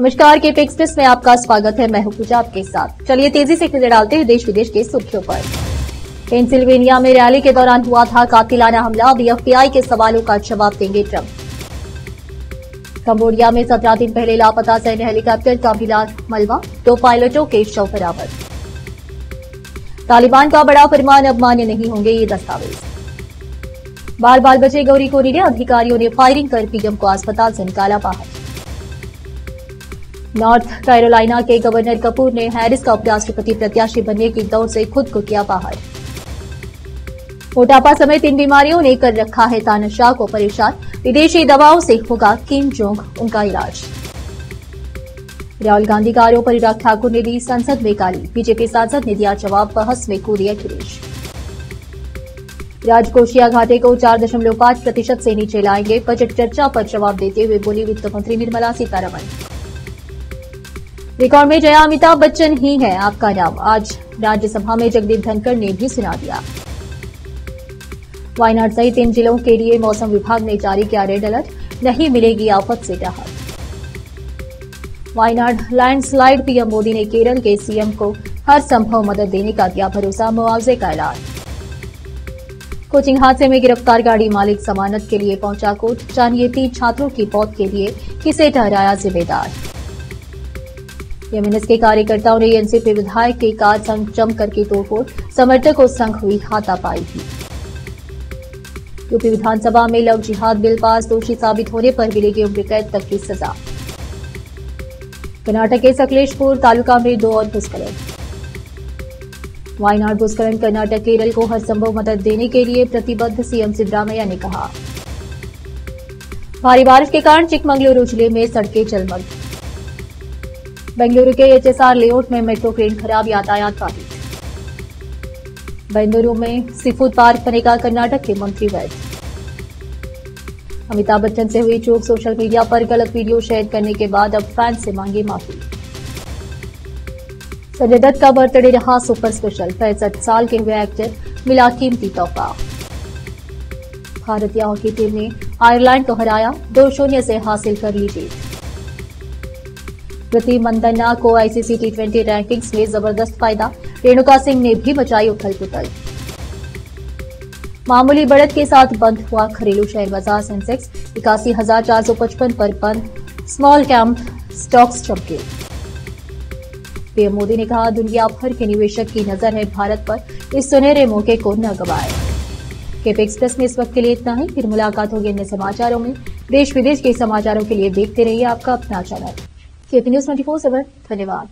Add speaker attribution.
Speaker 1: नमस्कार के एक्सप्रेस में आपका स्वागत है। मैं हूँ पूजा आपके साथ। चलिए तेज़ी से नज़र डालते हैं देश विदेश के सुर्खियों पर। पेंसिल्वेनिया में रैली के दौरान हुआ था कातिलाना हमला। अब एफबीआई के सवालों का जवाब देंगे ट्रंप। कंबोडिया में सत्रह दिन पहले लापता सैन्य हेलीकॉप्टर का मिला मलबा, दो पायलटों के शव बरामद। तालिबान का बड़ा फरमान, अब मान्य नहीं होंगे ये दस्तावेज़। बाल बाल बचे गौरी कोरी ने, अधिकारियों ने फायरिंग कर पीएम को अस्पताल से निकाला बाहर। नॉर्थ कैरोलिना के गवर्नर कपूर ने हैरिस का उपराष्ट्रपति प्रत्याशी बनने की दौड़ से खुद को किया बाहर। मोटापा समेत इन बीमारियों ने कर रखा है तानाशाह को परेशान। विदेशी दवाओं से होगा किम जोंग, उनका इलाज। राहुल गांधी का आरोप अनुराग ठाकुर ने दी संसद में गाली। बीजेपी सांसद ने दिया जवाब, बहस में कूदी अखिलेश। राजकोषीय घाटे को चार दशमलव पाँच प्रतिशत से नीचे लाएँगे। बजट चर्चा पर जवाब देते हुए बोली वित्त मंत्री निर्मला सीतारमण। रिकॉर्ड में जया, अमिताभ बच्चन ही है आपका नाम। आज राज्यसभा में जगदीप धनखड़ ने भी सुना दिया। वायनाड सहित इन जिलों के लिए मौसम विभाग ने जारी किया रेड अलर्ट नहीं मिलेगी आफत से राहत। वायनाड लैंडस्लाइड पीएम मोदी ने केरल के सीएम को हर संभव मदद देने का दिया भरोसा, मुआवजे का ऐलान। कोचिंग हादसे में गिरफ़्तार गाड़ी मालिक जमानत के लिए पहुँचा कोर्ट। जानिए तीन छात्रों की मौत के लिए किसे ठहराया जिम्मेदार। एमएनएस के कार्यकर्ताओं ने एनसीपी विधायक के कार संघ जमकर की तोड़फोड़, समर्थकों संघ हुई हाथापाई भी। यूपी विधानसभा में लव जिहाद बिल पास दोषी साबित होने पर मिलेगी उम्र कैद तक की सजा। कर्नाटक के सकलेशपुर तालुका में दो और भूस्खलन। वायनाड भूस्खलन कर्नाटक केरल को हर संभव मदद देने के लिए प्रतिबद्ध सीएम सिद्धरामैया ने कहा। भारी बारिश के कारण चिकमंगलुरु ज़िले में सड़कें जलमग्न बेंगलुरु के एचएसआर लेआउट में मेट्रो ट्रेन खराब यातायात बाधित बेंगलुरु में सीफूड पार्क बनेगा कर्नाटक के मंत्री वैद अमिताभ बच्चन से हुई चूक सोशल मीडिया पर गलत वीडियो शेयर करने के बाद अब फैंस से मांगी माफ़ी। संजय दत्त का बर्थडे रहा सुपर स्पेशल, पैंसठ साल के हुए एक्टर मिला कीमती तोहफा। भारतीय हॉकी टीम ने आयरलैंड को हराया, दो शून्य से हासिल कर ली जीत। प्रति मंदना को आईसीसी टी ट्वेंटी रैंकिंग्स में ज़बरदस्त फ़ायदा। रेणुका सिंह ने भी मचाई उथल पुथल मामूली बढ़त के साथ बंद हुआ घरेलू शेयर बाज़ार सेंसेक्स इक्यासी हज़ार चार सौ पचपन पर बंद। स्मॉल कैंप स्टॉक्स चमके। पीएम मोदी ने कहा, दुनिया भर के निवेशक की नज़र है भारत पर। इस सुनहरे मौके को न गवाए। केप एक्सप्रेस में इस वक्त के लिए इतना ही। फिर मुलाकात होगी अन्य समाचारों में। देश विदेश के समाचारों के लिए देखते रहिए आपका अपना channel. KP news twenty four seven धन्यवाद।